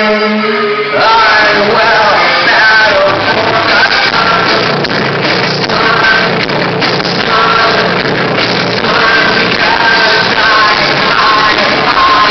Música